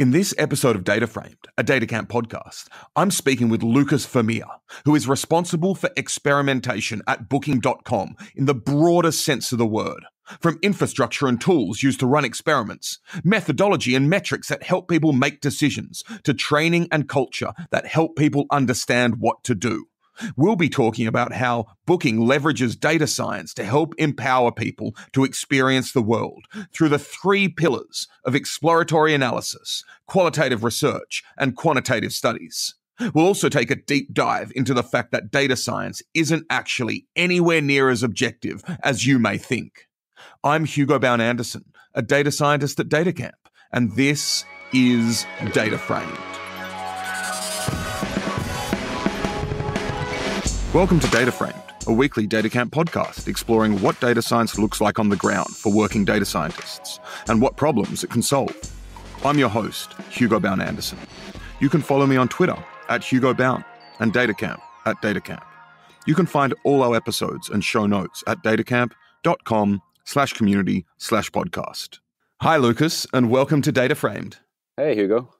In this episode of Data Framed, a DataCamp podcast, I'm speaking with Lukas Vermeer, who is responsible for experimentation at Booking.com in the broadest sense of the word. From infrastructure and tools used to run experiments, methodology and metrics that help people make decisions, to training and culture that help people understand what to do. We'll be talking about how Booking leverages data science to help empower people to experience the world through the three pillars of exploratory analysis, qualitative research, and quantitative studies. We'll also take a deep dive into the fact that data science isn't actually anywhere near as objective as you may think. I'm Hugo Bowne-Anderson, a data scientist at DataCamp, and this is Data Welcome to Data Framed, a weekly DataCamp podcast exploring what data science looks like on the ground for working data scientists and what problems it can solve. I'm your host, Hugo Bowne-Anderson. You can follow me on Twitter at Hugo Bowne and DataCamp at DataCamp. You can find all our episodes and show notes at datacamp.com slash community slash podcast. Hi, Lukas, and welcome to Data Framed. Hey, Hugo.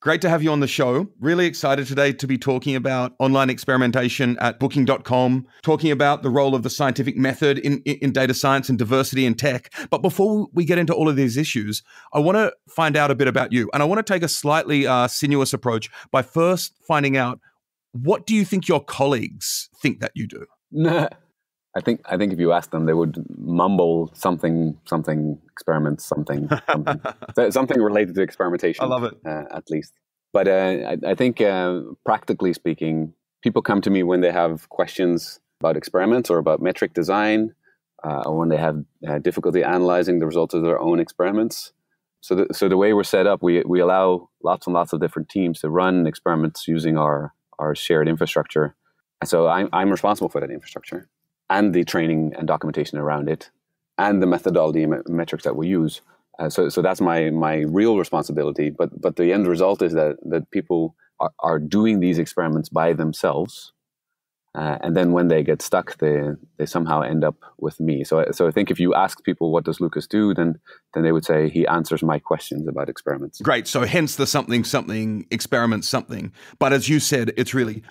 Great to have you on the show. Really excited today to be talking about online experimentation at booking.com, talking about the role of the scientific method in, in data science and diversity in tech. But before we get into all of these issues, I want to find out a bit about you. And I want to take a slightly uh, sinuous approach by first finding out what do you think your colleagues think that you do? I think I think if you ask them, they would mumble something, something experiments, something, something, something related to experimentation. I love it, uh, at least. But uh, I, I, think, uh, practically speaking, people come to me when they have questions about experiments or about metric design, uh, or when they have uh, difficulty analyzing the results of their own experiments. So, the, so the way we're set up, we we allow lots and lots of different teams to run experiments using our our shared infrastructure. So I'm I'm responsible for that infrastructure and the training and documentation around it and the methodology and metrics that we use. Uh, so, so that's my my real responsibility. But but the end result is that that people are, are doing these experiments by themselves, uh, and then when they get stuck, they they somehow end up with me. So so I think if you ask people what does Lukas do, then then they would say he answers my questions about experiments. Great. So hence the something something experiment something. But as you said, it's really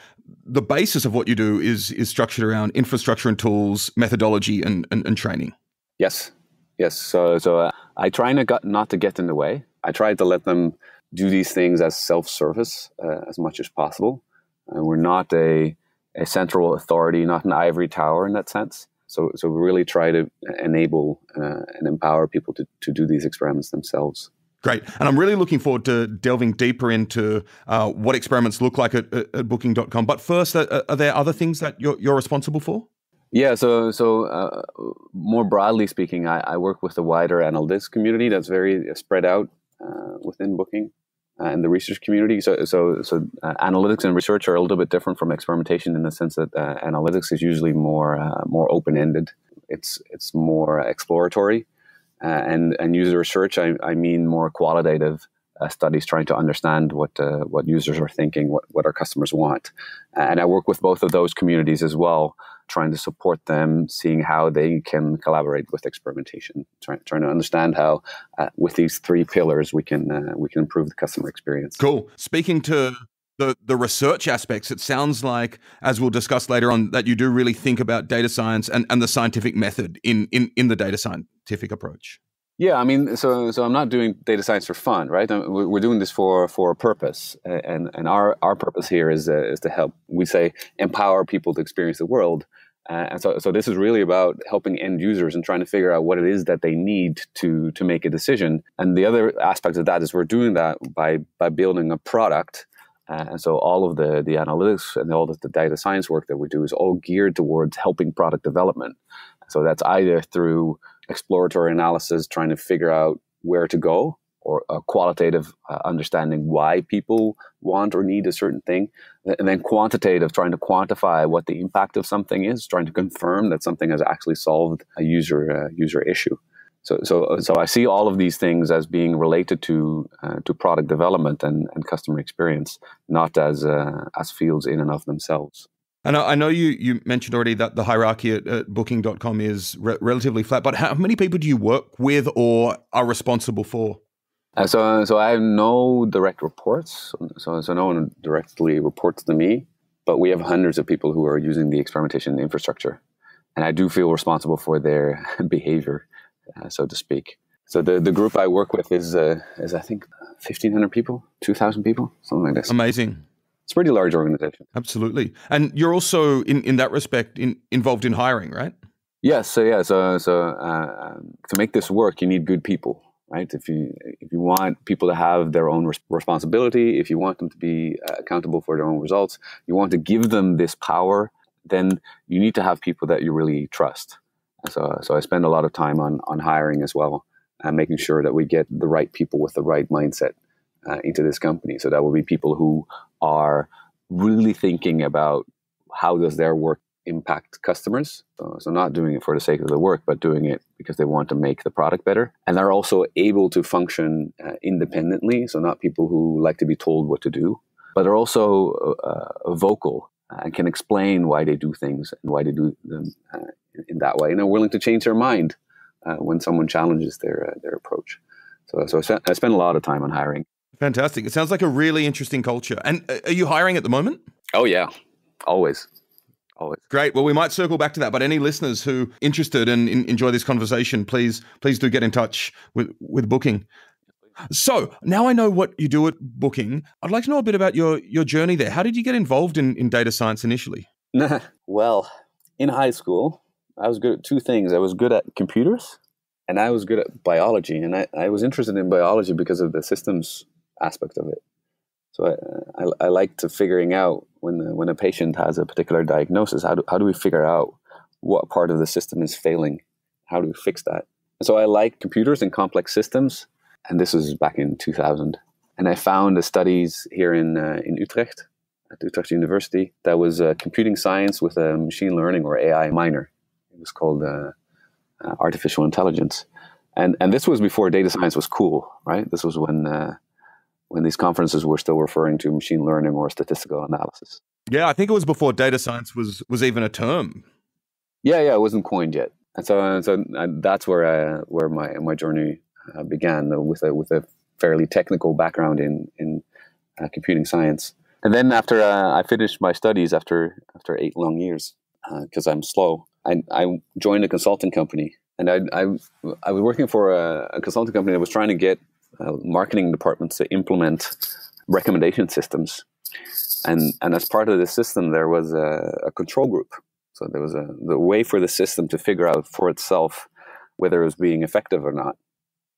the basis of what you do is is structured around infrastructure and tools, methodology, and and, and training. Yes, yes. So so uh, I try not not to get in the way. I try to let them do these things as self service uh, as much as possible. Uh, we're not a a central authority, not an ivory tower in that sense. So so we really try to enable uh, and empower people to to do these experiments themselves. Great. And I'm really looking forward to delving deeper into uh, what experiments look like at, at booking.com. But first, uh, are there other things that you're, you're responsible for? Yeah, so so uh, more broadly speaking, I, I, work with the wider analytics community that's very spread out uh, within Booking uh, and the research community. So so so uh, analytics and research are a little bit different from experimentation in the sense that analytics is usually more more open ended. It's it's more exploratory, uh, and and user research, I, I mean more qualitative uh, studies trying to understand what uh, what users are thinking, what what our customers want, and I work with both of those communities as well, trying to support them, seeing how they can collaborate with experimentation, trying trying to understand how uh, with these three pillars we can uh, we can improve the customer experience. Cool. Speaking to the the research aspects, it sounds like, as we'll discuss later on, that you do really think about data science and, and the scientific method in, in, in the data scientific approach. Yeah, I mean, so so I'm not doing data science for fun, right? We're doing this for for a purpose, and and our our purpose here is uh, is to help. We say empower people to experience the world, uh, and so so this is really about helping end users and trying to figure out what it is that they need to to make a decision. And the other aspect of that is we're doing that by by building a product uh, and so all of the, the analytics and all of the data science work that we do is all geared towards helping product development. So that's either through exploratory analysis, trying to figure out where to go, or a qualitative uh, understanding why people want or need a certain thing, and then quantitative, trying to quantify what the impact of something is, trying to confirm that something has actually solved a user uh, user issue. So, so, so I see all of these things as being related to uh, to product development and, and customer experience, not as uh, as fields in and of themselves. And I know you you mentioned already that the hierarchy at, at Booking.com is re- relatively flat, but how many people do you work with or are responsible for? Uh, so, so I have no direct reports. So, so no one directly reports to me, but we have hundreds of people who are using the experimentation infrastructure, and I do feel responsible for their behavior, uh, so to speak. So the, the group I work with is uh, is I think fifteen hundred people, two thousand people, something like this. Amazing. It's a pretty large organization. Absolutely, and you're also in, in that respect in, involved in hiring, right? Yes. So yeah. So so uh, um, to make this work, you need good people, right? If you if you want people to have their own res- responsibility, if you want them to be uh, accountable for their own results, you want to give them this power, then you need to have people that you really trust. So so I spend a lot of time on on hiring as well, and making sure that we get the right people with the right mindset uh, into this company. So that will be people who are really thinking about how does their work impact customers. So, so, not doing it for the sake of the work, but doing it because they want to make the product better. And they're also able to function uh, independently. So not people who like to be told what to do, but they're also uh, vocal and can explain why they do things and why they do them uh, in that way. And are willing to change their mind uh, when someone challenges their uh, their approach. So, so I spent, I spent a lot of time on hiring. Fantastic. It sounds like a really interesting culture. And uh, are you hiring at the moment? Oh yeah, always. Always. Great. Well, we might circle back to that. But any listeners who interested and in, enjoy this conversation, please, please do get in touch with with Booking. So now I know what you do at Booking. I'd like to know a bit about your your journey there. How did you get involved in, in data science initially? well, in high school, I was good at two things. I was good at computers, and I was good at biology. And I, I was interested in biology because of the systems aspect of it. So I, I, I like to figuring out when the, when a patient has a particular diagnosis, how do, how do we figure out what part of the system is failing? How do we fix that? And so I like computers and complex systems, and this was back in 2000. And I found the studies here in uh, in Utrecht at Utrecht University that was uh, computing science with a machine learning or AI minor. It was called uh, uh, artificial intelligence, and and this was before data science was cool, right? This was when uh, when these conferences were still referring to machine learning or statistical analysis. Yeah, I think it was before data science was was even a term. Yeah, yeah, it wasn't coined yet, and so and so and that's where I, where my my journey uh, began with a with a fairly technical background in in uh, computing science. And then after uh, I finished my studies after after eight long years, because uh, I'm slow, I, I joined a consulting company, and I I, I was working for a, a consulting company that was trying to get uh, marketing departments to implement recommendation systems. And, and as part of the system, there was a, a control group. So there was a the way for the system to figure out for itself whether it was being effective or not.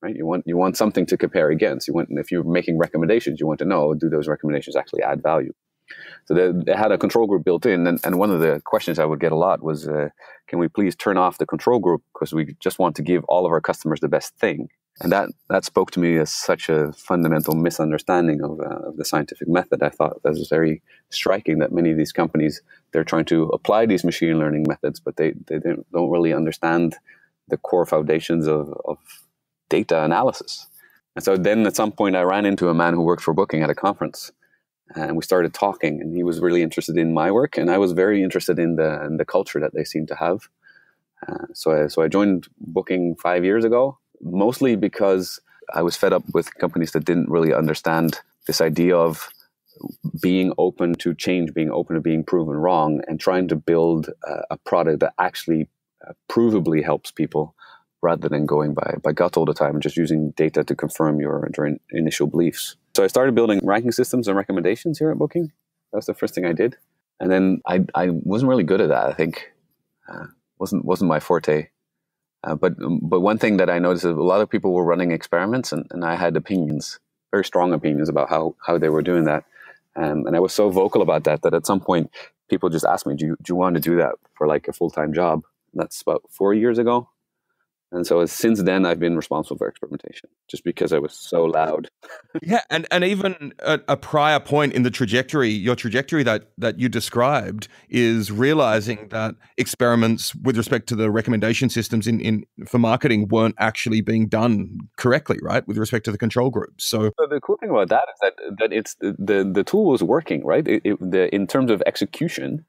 Right? You want you want something to compare against. You want if you're making recommendations, you want to know do those recommendations actually add value. So they, they had a control group built in, and, and one of the questions I would get a lot was, uh, "Can we please turn off the control group because we just want to give all of our customers the best thing?" and that that spoke to me as such a fundamental misunderstanding of, uh, of the scientific method. I thought that was very striking that many of these companies they're trying to apply these machine learning methods, but they they don't really understand the core foundations of, of data analysis. And so then at some point I ran into a man who worked for Booking at a conference, and we started talking. And he was really interested in my work, and I was very interested in the in the culture that they seem to have. Uh, so I, so I joined Booking five years ago mostly because I was fed up with companies that didn't really understand this idea of being open to change, being open to being proven wrong, and trying to build uh, a product that actually uh, provably helps people rather than going by, by gut all the time and just using data to confirm your, your initial beliefs. So I started building ranking systems and recommendations here at Booking. That was the first thing I did. And then I, I wasn't really good at that, I think. Uh, wasn't wasn't my forte. Uh, but but one thing that I noticed is a lot of people were running experiments, and, and I had opinions, very strong opinions about how how they were doing that. Um, and I was so vocal about that that at some point people just asked me, "Do you do you want to do that for like a full time job?" And that's about four years ago. And so since then, I've been responsible for experimentation just because I was so loud. yeah, and, and even a, a, prior point in the trajectory, your trajectory that, that you described is realizing that experiments with respect to the recommendation systems in, in for marketing weren't actually being done correctly, right? With respect to the control groups. So, so the cool thing about that is that that it's the the tool was working, right? It, it, the, in terms of execution,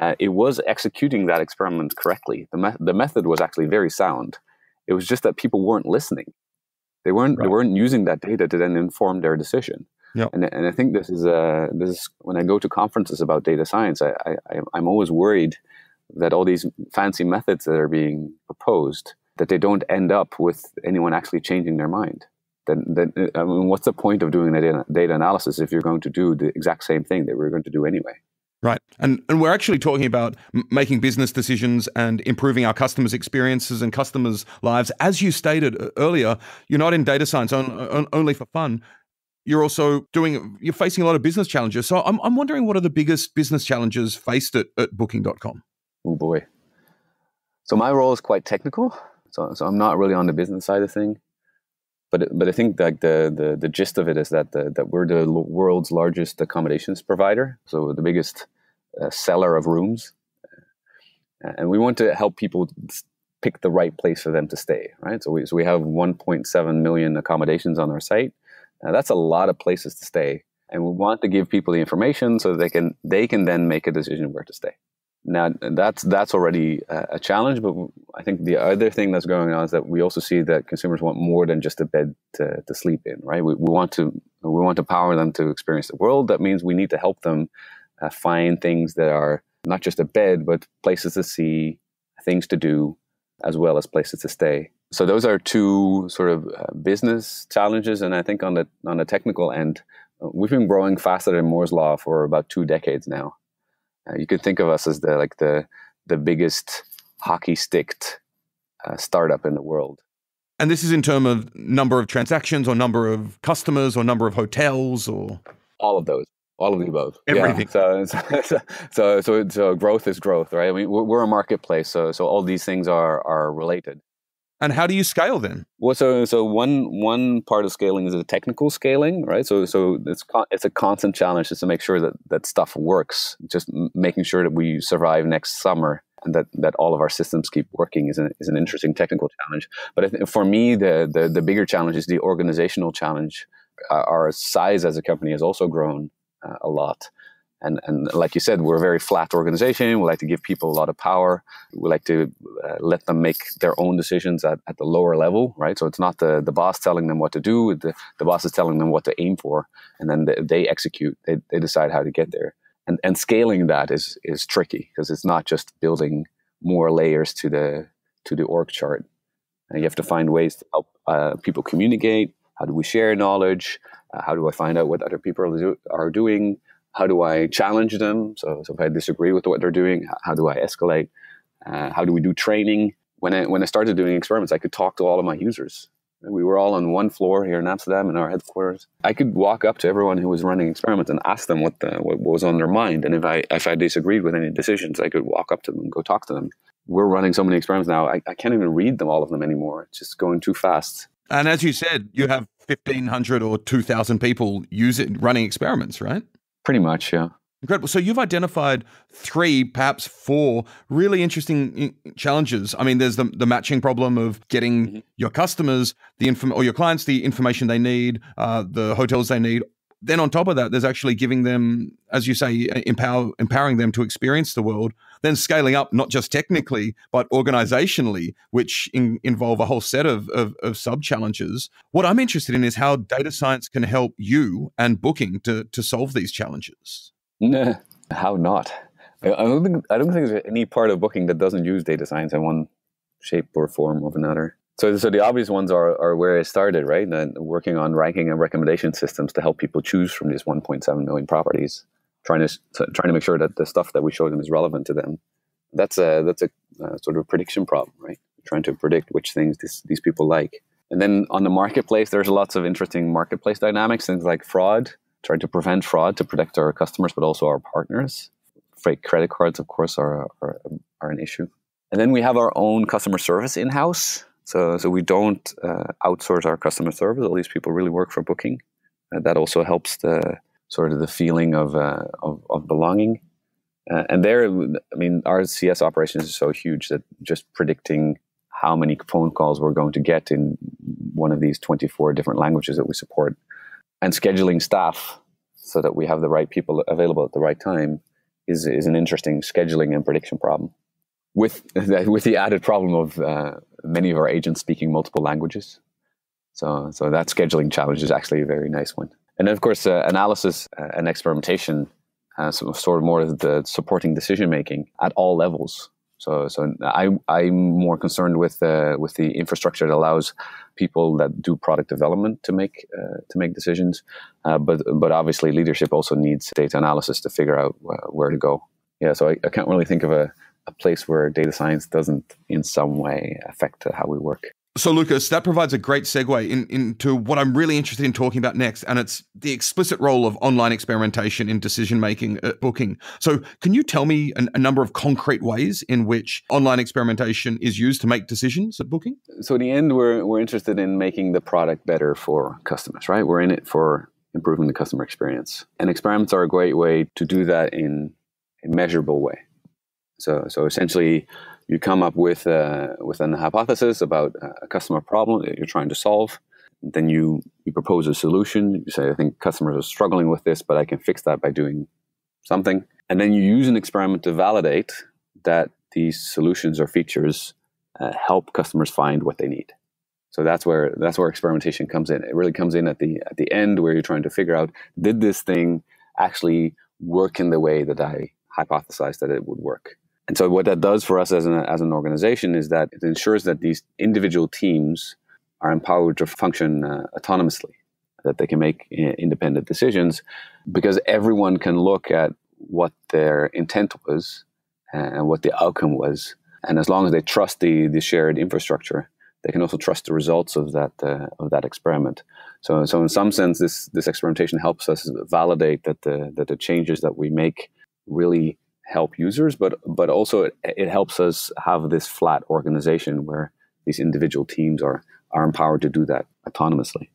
uh, it was executing that experiment correctly. The, me- the method was actually very sound it was just that people weren't listening. They weren't Right. they weren't using that data to then inform their decision. Yep. And and I think this is uh this is when I go to conferences about data science, I, I I- I'm always worried that all these fancy methods that are being proposed that they don't end up with anyone actually changing their mind. Then, then uh, I mean, what's the point of doing a data, data analysis if you're going to do the exact same thing that we're going to do anyway? Right. And and we're actually talking about making business decisions and improving our customers' experiences and customers' lives. As you stated uh, earlier, you're not in data science on, on, only for fun. You're also doing you're facing a lot of business challenges. So I'm I'm wondering what are the biggest business challenges faced at, at booking.com? Oh boy. So my role is quite technical. So, so I'm not really on the business side of thing. But, but I think like the, the, the gist of it is that the, that we're the world's largest accommodations provider. So the biggest uh, seller of rooms. Uh, and we want to help people pick the right place for them to stay, right? So we, so we have 1.7 million accommodations on our site. Uh, that's a lot of places to stay. And we want to give people the information so they can, they can then make a decision where to stay. Now that's that's already a a challenge, but I think the other thing that's going on is that we also see that consumers want more than just a bed to, to sleep in, right? We, we want to we want to power them to experience the world. That means we need to help them uh, find things that are not just a bed, but places to see, things to do, as well as places to stay. So those are two sort of uh, business challenges, and I think on the on the technical end, uh, we've been growing faster than Moore's law for about two decades now. Uh, you could think of us as the like the the biggest hockey sticked uh, startup in the world. And this is in terms of number of transactions or number of customers or number of hotels or All of those, all of the above, Everything. Yeah. So, so, so, so, so growth is growth, right? I mean, we're, we're a marketplace, so so all these things are are related. and how do you scale then? Well, so so one one part of scaling is the technical scaling, right? So so it's con- it's a constant challenge just to make sure that that stuff works. Just m- making sure that we survive next summer and that that all of our systems keep working is an is an interesting technical challenge. But I think for me, the the the bigger challenge is the organizational challenge. Uh, our size as a company has also grown uh, a lot. And, and like you said, we're a very flat organization. We like to give people a lot of power. We like to uh, let them make their own decisions at, at the lower level, right? So it's not the, the boss telling them what to do. The, the boss is telling them what to aim for, and then they, they execute. They, they decide how to get there. And, and scaling that is, is tricky because it's not just building more layers to the, to the org chart. And you have to find ways to help uh, people communicate. How do we share knowledge? Uh, how do I find out what other people are, do- are doing? How do I challenge them? So, so if I disagree with what they're doing, how do I escalate? Uh, how do we do training? When I, when I started doing experiments, I could talk to all of my users. We were all on one floor here in Amsterdam in our headquarters. I could walk up to everyone who was running experiments and ask them what, the, what was on their mind. And if I, if I disagreed with any decisions, I could walk up to them and go talk to them. We're running so many experiments now, I, I can't even read them, all of them anymore. It's just going too fast. And as you said, you have 1,500 or 2,000 people using running experiments, right? Pretty much, yeah. Incredible. So you've identified three, perhaps four really interesting challenges. I mean, there's the, the matching problem of getting Mhm. your customers the inform or your clients the information they need, uh, the hotels they need. Then on top of that, there's actually giving them, as you say, empower empowering them to experience the world. Then scaling up, not just technically, but organizationally, which in, involve a whole set of, of, of sub challenges. What I'm interested in is how data science can help you and booking to to solve these challenges. How not? I I don't think I don't think there's any part of booking that doesn't use data science in one shape or form of another. So, so the obvious ones are, are where I started, right? And working on ranking and recommendation systems to help people choose from these 1.7 million properties, trying to trying to make sure that the stuff that we show them is relevant to them. That's a that's a uh, sort of a prediction problem, right? Trying to predict which things this, these people like. And then on the marketplace, there's lots of interesting marketplace dynamics, things like fraud, trying to prevent fraud to protect our customers, but also our partners. Fake credit cards, of course, are, are, are an issue. And then we have our own customer service in house. So, so we don't uh, outsource our customer service. All these people really work for Booking. Uh, that also helps the sort of the feeling of uh, of, of belonging. Uh, and there, I mean, our CS operations is so huge that just predicting how many phone calls we're going to get in one of these 24 different languages that we support and scheduling staff so that we have the right people available at the right time is, is an interesting scheduling and prediction problem. With, with the added problem of uh, many of our agents speaking multiple languages. So, so that scheduling challenge is actually a very nice one. And then, of course, uh, analysis uh, and experimentation, uh, sort of more of the supporting decision making at all levels. So, so I, I'm more concerned with uh, with the infrastructure that allows people that do product development to make uh, to make decisions. Uh, but but obviously, leadership also needs data analysis to figure out where to go. Yeah, so I, I can't really think of a, a place where data science doesn't in some way affect how we work. So, Lukas, that provides a great segue in, into what I'm really interested in talking about next, and it's the explicit role of online experimentation in decision making at Booking. So, can you tell me an, a number of concrete ways in which online experimentation is used to make decisions at Booking? So, in the end, we're, we're interested in making the product better for customers, right? We're in it for improving the customer experience. And experiments are a great way to do that in a measurable way. So, so essentially, you come up with a, with an hypothesis about a customer problem that you're trying to solve. Then you, you propose a solution. You say, I think customers are struggling with this, but I can fix that by doing something. And then you use an experiment to validate that these solutions or features uh, help customers find what they need. So that's where that's where experimentation comes in. It really comes in at the at the end where you're trying to figure out did this thing actually work in the way that I hypothesized that it would work. And so, what that does for us as an, as an organization is that it ensures that these individual teams are empowered to function uh, autonomously, that they can make uh, independent decisions, because everyone can look at what their intent was and what the outcome was. And as long as they trust the, the shared infrastructure, they can also trust the results of that uh, of that experiment. So, so in some sense, this this experimentation helps us validate that the that the changes that we make really help users, but but also it, it helps us have this flat organization where these individual teams are are empowered to do that autonomously.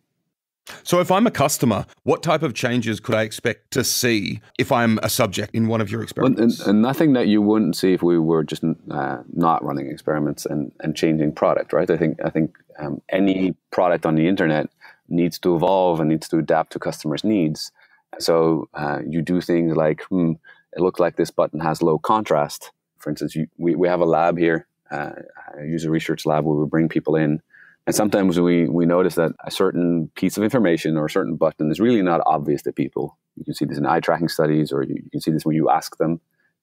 So, if I'm a customer, what type of changes could I expect to see if I'm a subject in one of your experiments? Well, and, and nothing that you wouldn't see if we were just uh, not running experiments and, and changing product, right? I think I think um, any product on the internet needs to evolve and needs to adapt to customers' needs. So uh, you do things like, hmm, it looks like this button has low contrast. For instance, you, we, we have a lab here, uh, a user research lab where we bring people in. And sometimes we, we notice that a certain piece of information or a certain button is really not obvious to people. You can see this in eye tracking studies, or you, you can see this when you ask them,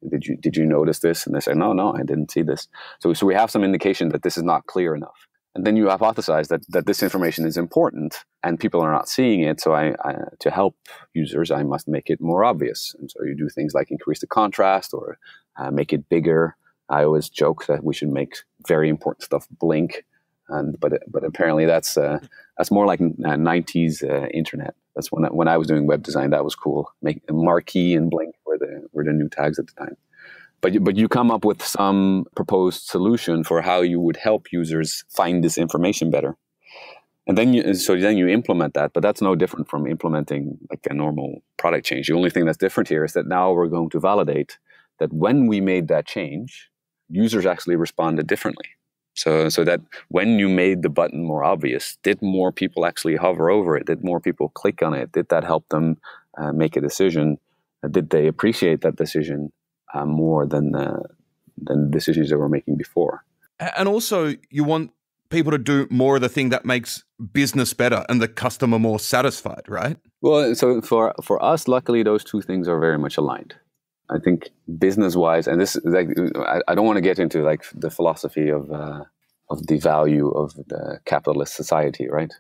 did you, did you notice this? And they say, no, no, I didn't see this. So, so we have some indication that this is not clear enough and then you hypothesize that, that this information is important and people are not seeing it. So I, I, to help users, I must make it more obvious. And so you do things like increase the contrast or uh, make it bigger. I always joke that we should make very important stuff blink, and but but apparently that's uh, that's more like '90s uh, uh, internet. That's when I, when I was doing web design. That was cool. Make marquee and blink were the were the new tags at the time but you, but you come up with some proposed solution for how you would help users find this information better. And then you so then you implement that but that's no different from implementing like a normal product change. The only thing that's different here is that now we're going to validate that when we made that change users actually responded differently. So so that when you made the button more obvious did more people actually hover over it? Did more people click on it? Did that help them uh, make a decision? Uh, did they appreciate that decision uh, more than uh, than decisions they were making before. And also, you want people to do more of the thing that makes business better and the customer more satisfied, right? Well, so for for us, luckily, those two things are very much aligned. I think business wise, and this like I, I don't want to get into like the philosophy of uh, of the value of the capitalist society, right?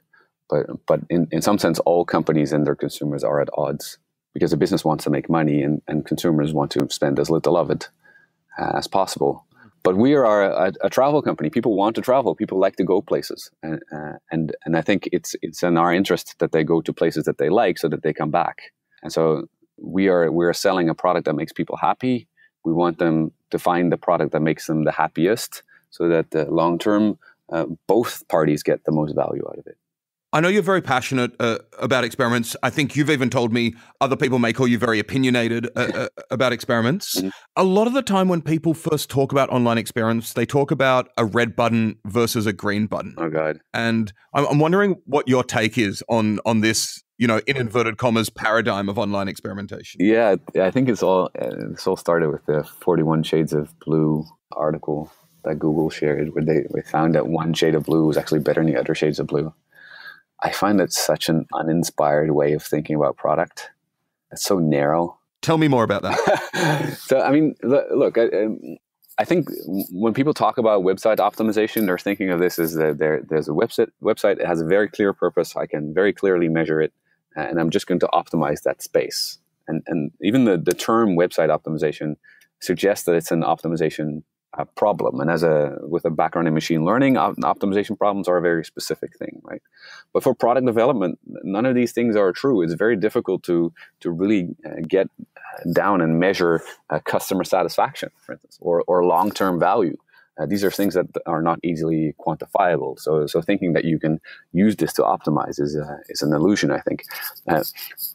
But but in, in some sense, all companies and their consumers are at odds because a business wants to make money and, and consumers want to spend as little of it uh, as possible. But we are a, a, travel company. People want to travel. People like to go places, and uh, and and I think it's it's in our interest that they go to places that they like, so that they come back. And so we are we are selling a product that makes people happy. We want them to find the product that makes them the happiest, so that the long term uh, both parties get the most value out of it. I know you're very passionate uh, about experiments. I think you've even told me other people may call you very opinionated uh, uh, about experiments. Mm-hmm. A lot of the time, when people first talk about online experiments, they talk about a red button versus a green button. Oh God! And I'm, I'm wondering what your take is on on this. You know, in inverted commas, paradigm of online experimentation. Yeah, I think it's all it's all started with the 41 Shades of Blue article that Google shared, where they, they found that one shade of blue was actually better than the other shades of blue. I find it such an uninspired way of thinking about product. It's so narrow. Tell me more about that. so, I mean, look, I, um, I, think when people talk about website optimization, they're thinking of this as that there, there's a website, website, it has a very clear purpose. I can very clearly measure it, and I'm just going to optimize that space. And, and even the, the term website optimization suggests that it's an optimization a problem. And as a with a background in machine learning, optimization problems are a very specific thing, right? But for product development, none of these things are true. It's very difficult to to really uh, get down and measure uh, customer satisfaction, for instance, or or long term value. Uh, these are things that are not easily quantifiable. So, so thinking that you can use this to optimize is uh, is an illusion, I think. Uh,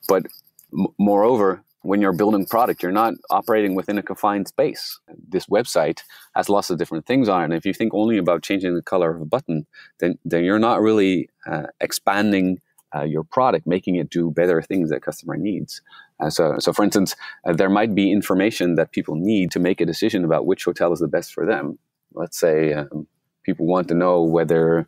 but m- moreover, when you're building product, you're not operating within a confined space. This website has lots of different things on it. And if you think only about changing the color of a button, then, then you're not really uh, expanding uh, your product, making it do better things that customer needs. Uh, so, so for instance, uh, there might be information that people need to make a decision about which hotel is the best for them. Let's say um, people want to know whether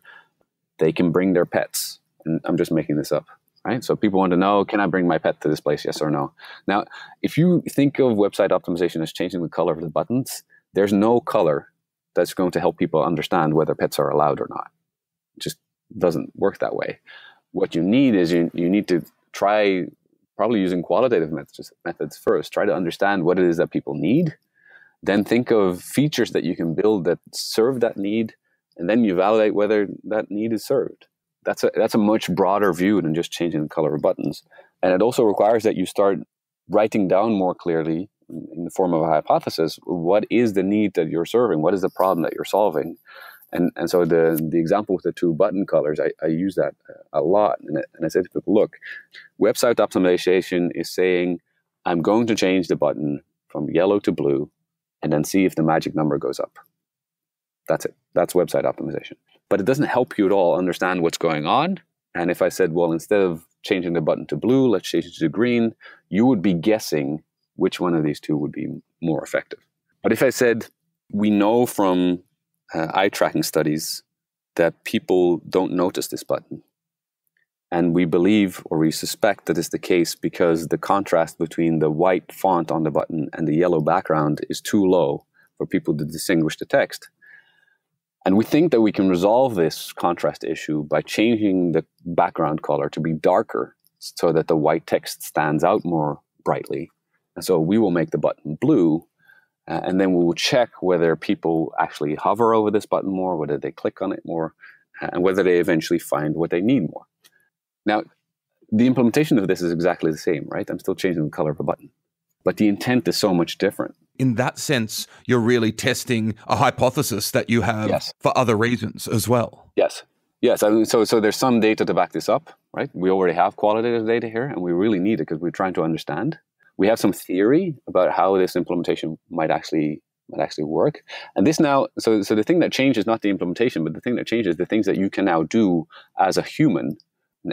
they can bring their pets. And I'm just making this up right? So people want to know, can I bring my pet to this place? Yes or no. Now, if you think of website optimization as changing the color of the buttons, there's no color that's going to help people understand whether pets are allowed or not. It just doesn't work that way. What you need is you, you need to try probably using qualitative methods, methods first. Try to understand what it is that people need. Then think of features that you can build that serve that need. And then you validate whether that need is served that's a that's a much broader view than just changing the color of buttons. And it also requires that you start writing down more clearly in the form of a hypothesis what is the need that you're serving? What is the problem that you're solving? And and so the the example with the two button colors i, I use that uh, a lot. And, and i say to people look website optimization is saying i'm going to change the button from yellow to blue and then see if the magic number goes up. That's it. That's website optimization but it doesn't help you at all understand what's going on. And if I said, well, instead of changing the button to blue, let's change it to green, you would be guessing which one of these two would be more effective. But if I said, we know from uh, eye tracking studies that people don't notice this button. And we believe or we suspect that is the case because the contrast between the white font on the button and the yellow background is too low for people to distinguish the text. And we think that we can resolve this contrast issue by changing the background color to be darker so that the white text stands out more brightly. And so we will make the button blue, uh, and then we will check whether people actually hover over this button more, whether they click on it more, and whether they eventually find what they need more. Now, the implementation of this is exactly the same, right? I'm still changing the color of a button, but the intent is so much different in that sense, you're really testing a hypothesis that you have yes. for other reasons as well. Yes. Yes. I mean, so, so there's some data to back this up, right? We already have qualitative data here, and we really need it because we're trying to understand. We have some theory about how this implementation might actually might actually work. And this now, so so the thing that changes not the implementation, but the thing that changes the things that you can now do as a human.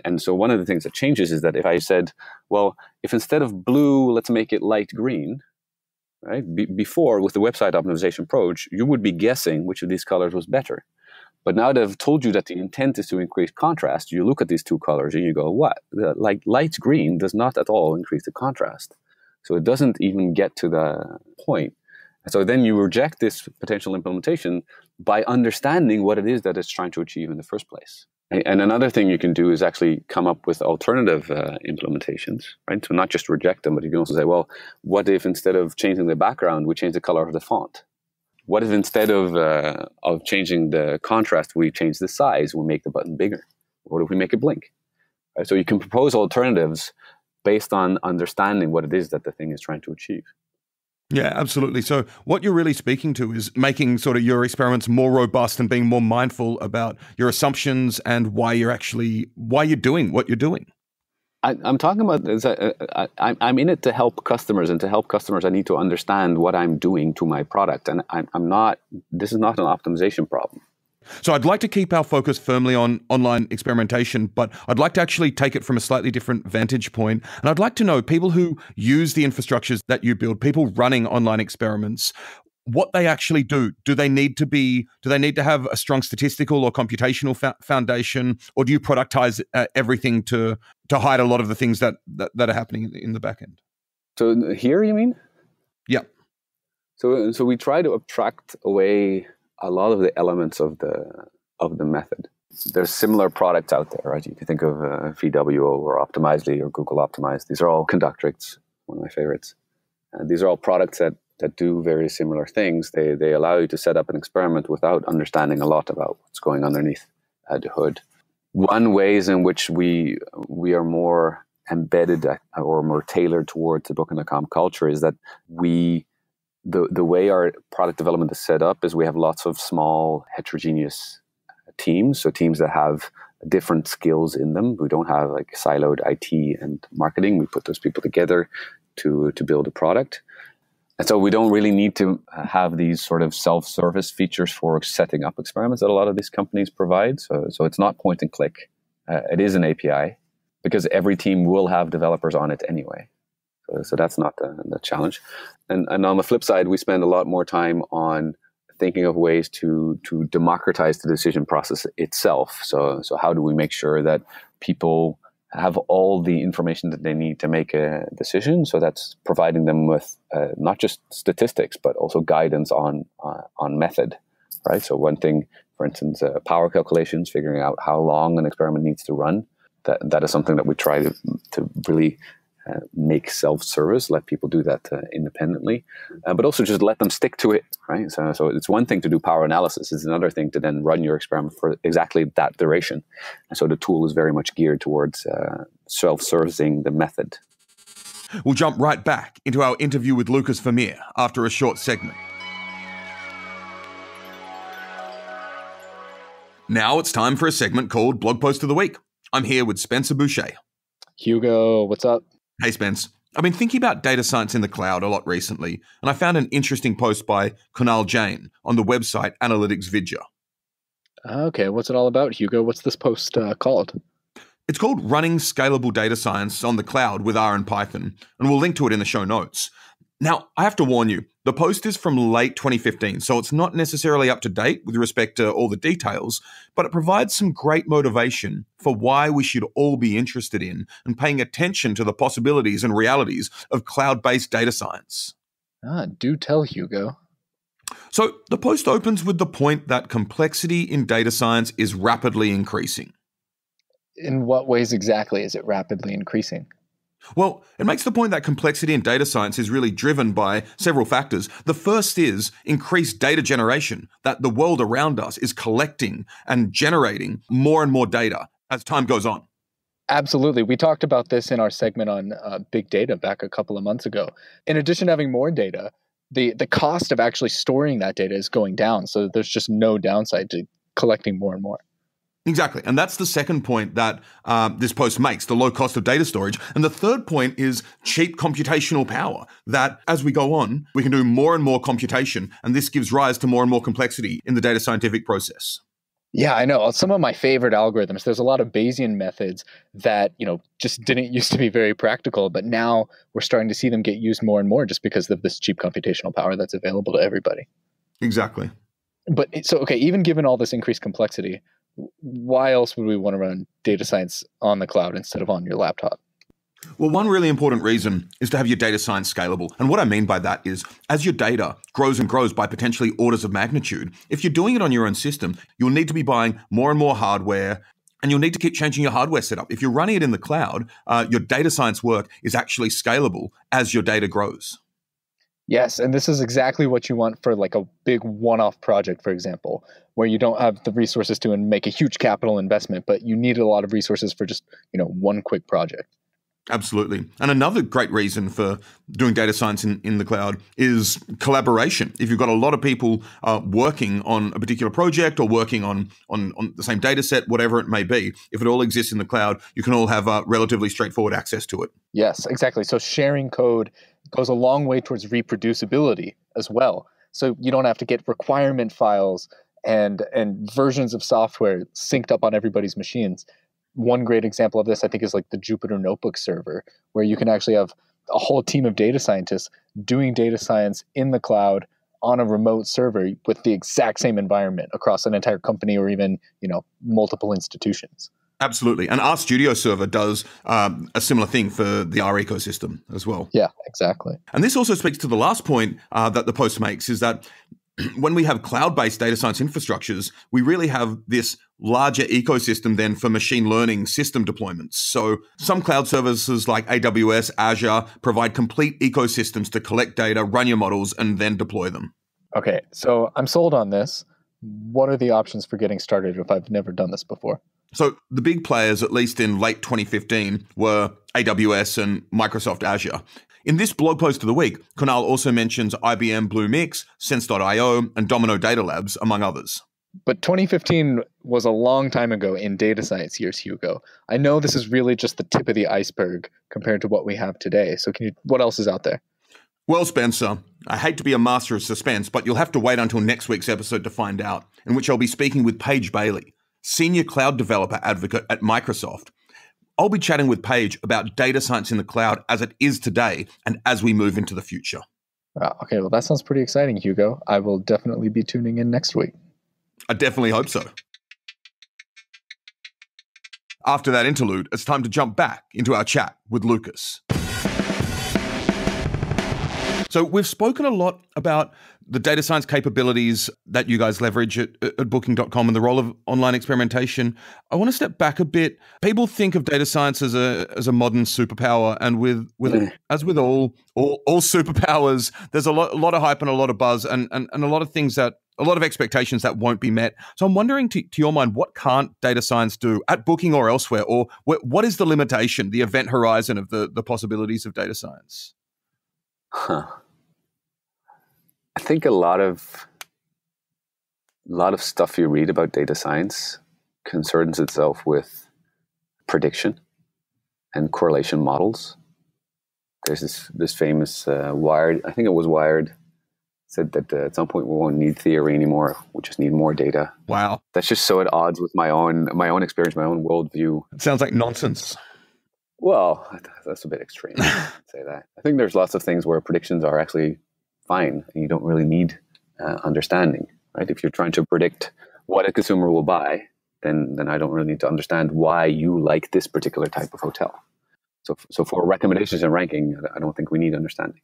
And so one of the things that changes is that if I said, well, if instead of blue, let's make it light green, right? Be- before, with the website optimization approach, you would be guessing which of these colors was better. But now that I've told you that the intent is to increase contrast, you look at these two colors and you go, what? The, like light green does not at all increase the contrast. So it doesn't even get to the point. So then you reject this potential implementation by understanding what it is that it's trying to achieve in the first place. And another thing you can do is actually come up with alternative uh, implementations, right? So not just reject them, but you can also say, well, what if instead of changing the background, we change the color of the font? What if instead of uh, of changing the contrast, we change the size, we make the button bigger? What if we make it blink? Right? So you can propose alternatives based on understanding what it is that the thing is trying to achieve. Yeah, absolutely. So, what you're really speaking to is making sort of your experiments more robust and being more mindful about your assumptions and why you're actually why you're doing what you're doing. I, am talking about uh, I, I'm in it to help customers, and to help customers, I need to understand what I'm doing to my product, and I'm, I'm not. This is not an optimization problem. So I'd like to keep our focus firmly on online experimentation, but I'd like to actually take it from a slightly different vantage point. And I'd like to know people who use the infrastructures that you build, people running online experiments, what they actually do. Do they need to be? Do they need to have a strong statistical or computational fa- foundation, or do you productize uh, everything to to hide a lot of the things that that, that are happening in, in the back end? So here, you mean? Yeah. So so we try to abstract away a lot of the elements of the of the method. There's similar products out there, right? You can think of uh, VWO or Optimizely or Google Optimize. These are all Conductrics, one of my favorites. And these are all products that that do very similar things. They they allow you to set up an experiment without understanding a lot about what's going underneath uh, the hood. One ways in which we we are more embedded uh, or more tailored towards the Booking.com culture is that we the the way our product development is set up is we have lots of small heterogeneous teams, so teams that have different skills in them. We don't have like siloed IT and marketing. We put those people together to to build a product. And so we don't really need to have these sort of self-service features for setting up experiments that a lot of these companies provide. So, so it's not point and click. Uh, it is an API because every team will have developers on it anyway. So, so that's not the, the challenge. And, and on the flip side, we spend a lot more time on thinking of ways to to democratize the decision process itself. So so how do we make sure that people have all the information that they need to make a decision? So that's providing them with uh, not just statistics but also guidance on uh, on method, right? So one thing, for instance, uh, power calculations, figuring out how long an experiment needs to run. That that is something that we try to to really uh, make self-service, let people do that uh, independently, uh, but also just let them stick to it, right? So, so it's one thing to do power analysis; it's another thing to then run your experiment for exactly that duration. And so the tool is very much geared towards uh, self-servicing the method. We'll jump right back into our interview with Lukas Vermeer after a short segment. Now it's time for a segment called Blog Post of the Week. I'm here with Spencer Boucher. Hugo, what's up? Hey, Spence. I've been thinking about data science in the cloud a lot recently, and I found an interesting post by Kunal Jain on the website Analytics Vidhya. Okay, what's it all about, Hugo? What's this post uh, called? It's called Running Scalable Data Science on the Cloud with R and Python, and we'll link to it in the show notes. Now, I have to warn you, the post is from late 2015, so it's not necessarily up to date with respect to all the details, but it provides some great motivation for why we should all be interested in and paying attention to the possibilities and realities of cloud based data science. Ah, do tell, Hugo. So, the post opens with the point that complexity in data science is rapidly increasing. In what ways exactly is it rapidly increasing? Well, it makes the point that complexity in data science is really driven by several factors. The first is increased data generation, that the world around us is collecting and generating more and more data as time goes on. Absolutely. We talked about this in our segment on uh, big data back a couple of months ago. In addition to having more data, the, the cost of actually storing that data is going down. So there's just no downside to collecting more and more. Exactly. And that's the second point that uh, this post makes the low cost of data storage. And the third point is cheap computational power. That as we go on, we can do more and more computation. And this gives rise to more and more complexity in the data scientific process. Yeah, I know. Some of my favorite algorithms. There's a lot of Bayesian methods that, you know, just didn't used to be very practical, but now we're starting to see them get used more and more just because of this cheap computational power that's available to everybody. Exactly. But so okay, even given all this increased complexity, why else would we want to run data science on the cloud instead of on your laptop? Well, one really important reason is to have your data science scalable. And what I mean by that is as your data grows and grows by potentially orders of magnitude, if you're doing it on your own system, you'll need to be buying more and more hardware. And you'll need to keep changing your hardware setup. If you're running it in the cloud, uh, your data science work is actually scalable as your data grows. Yes, and this is exactly what you want for like a big one-off project, for example, where you don't have the resources to make a huge capital investment, but you need a lot of resources for just you know one quick project. Absolutely. And another great reason for doing data science in, in the cloud is collaboration. If you've got a lot of people uh, working on a particular project or working on, on, on the same data set, whatever it may be, if it all exists in the cloud, you can all have uh, relatively straightforward access to it. Yes, exactly. So sharing code goes a long way towards reproducibility as well. So you don't have to get requirement files and and versions of software synced up on everybody's machines. One great example of this, I think, is like the Jupyter Notebook server, where you can actually have a whole team of data scientists doing data science in the cloud on a remote server with the exact same environment across an entire company or even you know multiple institutions. Absolutely. And RStudio server does um, a similar thing for the R ecosystem as well. Yeah, exactly. And this also speaks to the last point uh, that the post makes is that when we have cloud based data science infrastructures, we really have this larger ecosystem then for machine learning system deployments. So some cloud services like AWS, Azure provide complete ecosystems to collect data, run your models, and then deploy them. Okay, so I'm sold on this. What are the options for getting started if I've never done this before? So the big players, at least in late 2015, were AWS and Microsoft Azure. In this blog post of the week, Kunal also mentions IBM Bluemix, Sense.io, and Domino Data Labs, among others. But 2015 was a long time ago in data science years, Hugo. I know this is really just the tip of the iceberg compared to what we have today. So, can you? What else is out there? Well, Spencer, I hate to be a master of suspense, but you'll have to wait until next week's episode to find out, in which I'll be speaking with Paige Bailey, senior cloud developer advocate at Microsoft. I'll be chatting with Paige about data science in the cloud as it is today and as we move into the future. Okay, well, that sounds pretty exciting, Hugo. I will definitely be tuning in next week. I definitely hope so. After that interlude, it's time to jump back into our chat with Lukas. So we've spoken a lot about the data science capabilities that you guys leverage at, at booking.com and the role of online experimentation. I want to step back a bit. People think of data science as a as a modern superpower, and with with mm. as with all, all all superpowers, there's a lot a lot of hype and a lot of buzz and, and, and a lot of things that a lot of expectations that won't be met. So I'm wondering, to, to your mind, what can't data science do at Booking or elsewhere, or wh- what is the limitation, the event horizon of the the possibilities of data science? Huh. I think a lot of a lot of stuff you read about data science concerns itself with prediction and correlation models. There's this this famous uh, Wired, I think it was Wired, said that uh, at some point we won't need theory anymore. We just need more data. Wow, that's just so at odds with my own my own experience, my own worldview. It sounds like nonsense. Well, that's a bit extreme. To say that. I think there's lots of things where predictions are actually fine. And you don't really need uh, understanding, right? If you're trying to predict what a consumer will buy, then then I don't really need to understand why you like this particular type of hotel. So, so for recommendations and ranking, I don't think we need understanding.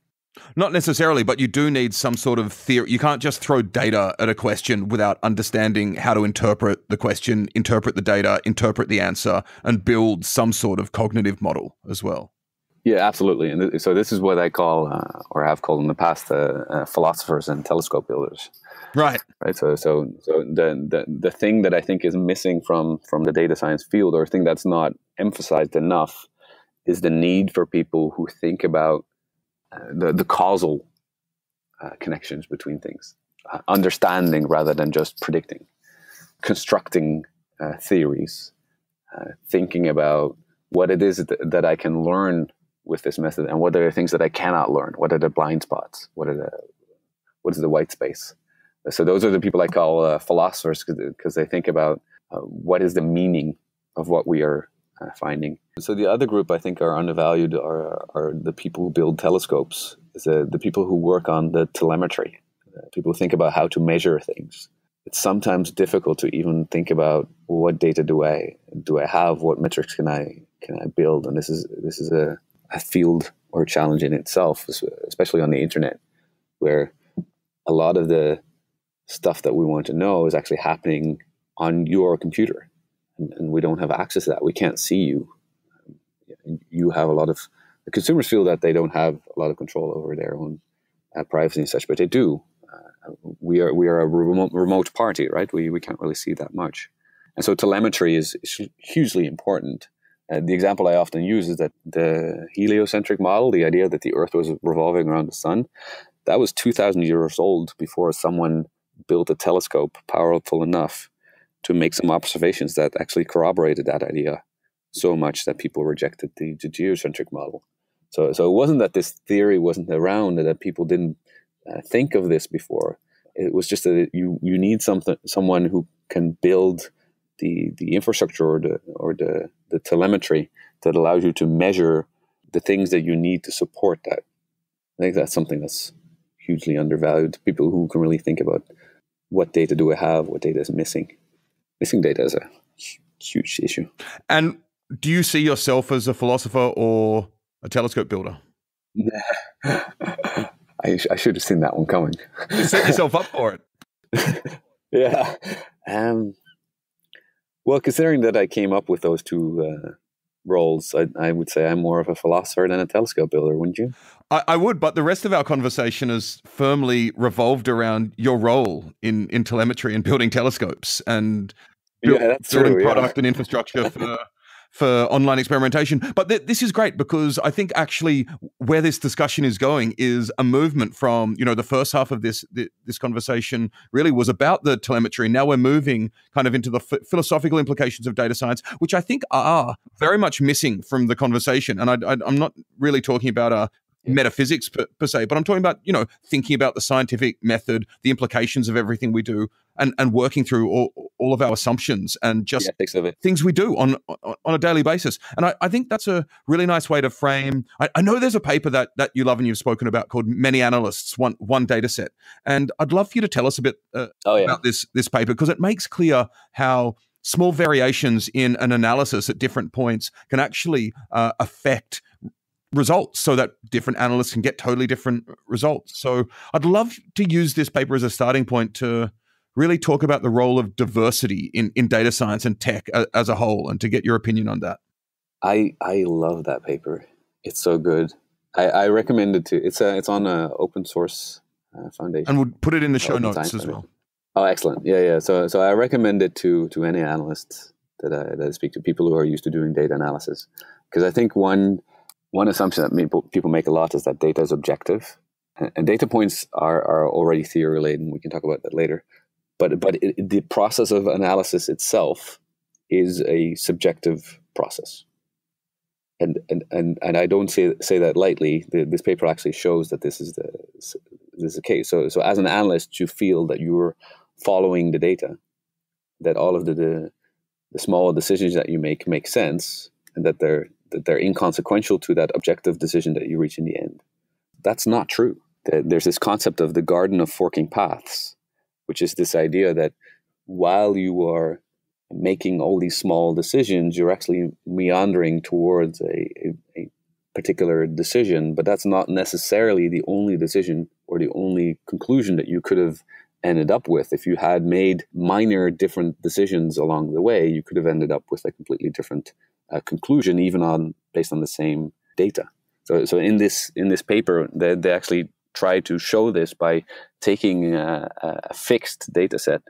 Not necessarily, but you do need some sort of theory. You can't just throw data at a question without understanding how to interpret the question, interpret the data, interpret the answer, and build some sort of cognitive model as well. Yeah, absolutely. And th- so this is what I call, uh, or have called in the past, uh, uh, philosophers and telescope builders. Right. Right. So, so, so the, the the thing that I think is missing from from the data science field, or thing that's not emphasized enough, is the need for people who think about the the causal uh, connections between things, uh, understanding rather than just predicting, constructing theories, thinking about what it is that, that I can learn with this method and what are the things that I cannot learn? What are the blind spots? What are the what is the white space? So those are the people I call uh, philosophers because they think about uh, what is the meaning of what we are uh, finding. So the other group I think are undervalued are, are the people who build telescopes, the, the people who work on the telemetry, people who think about how to measure things. It's sometimes difficult to even think about well, what data do I do I have, what metrics can I can I build, and this is this is a a field or a challenge in itself, especially on the internet, where a lot of the stuff that we want to know is actually happening on your computer, and, and we don't have access to that. We can't see you. You have a lot of the consumers feel that they don't have a lot of control over their own uh, privacy and such, but they do. Uh, we are we are a remote, remote party, right? We we can't really see that much, and so telemetry is, is hugely important uh, the example I often use is that the heliocentric model, the idea that the Earth was revolving around the sun, that was 2,000 years old before someone built a telescope powerful enough to make some observations that actually corroborated that idea so much that people rejected the, the geocentric model. So, so it wasn't that this theory wasn't around and that people didn't uh, think of this before. It was just that you you need something someone who can build the the infrastructure or the or the the telemetry that allows you to measure the things that you need to support that. I think that's something that's hugely undervalued. People who can really think about what data do I have, what data is missing. Missing data is a huge issue. And do you see yourself as a philosopher or a telescope builder? I, I should have seen that one coming. You set yourself up for it. yeah. Um, well, considering that I came up with those two uh, roles, I, I, would say I'm more of a philosopher than a telescope builder, wouldn't you? I, I, would, but the rest of our conversation has firmly revolved around your role in, in telemetry and building telescopes and build, yeah, building true, product yeah. and infrastructure for for online experimentation. But th- this is great because I think actually where this discussion is going is a movement from you know the first half of this th- this conversation really was about the telemetry. Now we're moving kind of into the f- philosophical implications of data science, which I think are very much missing from the conversation. And I, am not really talking about a metaphysics per, per, se, but I'm talking about, you know, thinking about the scientific method, the implications of everything we do, and, and working through all, all of our assumptions and just things we do on, on, on a daily basis. And I, I think that's a really nice way to frame. I, I, know there's a paper that, that you love and you've spoken about called Many Analysts, One, one Data Set. And I'd love for you to tell us a bit uh, oh, yeah. about this, this paper because it makes clear how small variations in an analysis at different points can actually uh, affect results so that different analysts can get totally different results. So I'd love to use this paper as a starting point to really talk about the role of diversity in, in data science and tech as, as a whole and to get your opinion on that. I I love that paper. It's so good. I, I recommend it to. It's a, it's on a open source uh, foundation, and we'll put it in the show notes as well. Oh, excellent! Yeah, yeah. So so I recommend it to to any analysts that I, that I speak to, people who are used to doing data analysis, because I think one one assumption that people make a lot is that data is objective, and data points are, are already theory related, and we can talk about that later. But but it, the process of analysis itself is a subjective process, and and and, and I don't say say that lightly. The, this paper actually shows that this is the this is the case. So so as an analyst, you feel that you're following the data, that all of the, the the small decisions that you make make sense, and that they're that they're inconsequential to that objective decision that you reach in the end. That's not true. There's this concept of the garden of forking paths, which is this idea that while you are making all these small decisions, you're actually meandering towards a, a, a particular decision, but that's not necessarily the only decision or the only conclusion that you could have ended up with. If you had made minor different decisions along the way, you could have ended up with a completely different uh, conclusion, even on based on the same data. So, so in this in this paper, they, they actually try to show this by taking a, a fixed data set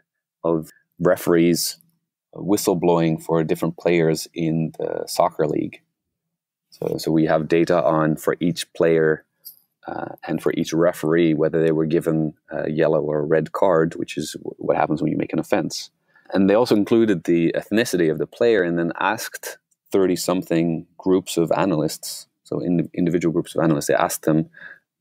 of referees whistleblowing for different players in the soccer league. So, so we have data on for each player uh, and for each referee whether they were given a yellow or a red card, which is what happens when you make an offense. And they also included the ethnicity of the player and then asked 30 something groups of analysts, so in individual groups of analysts, they asked them,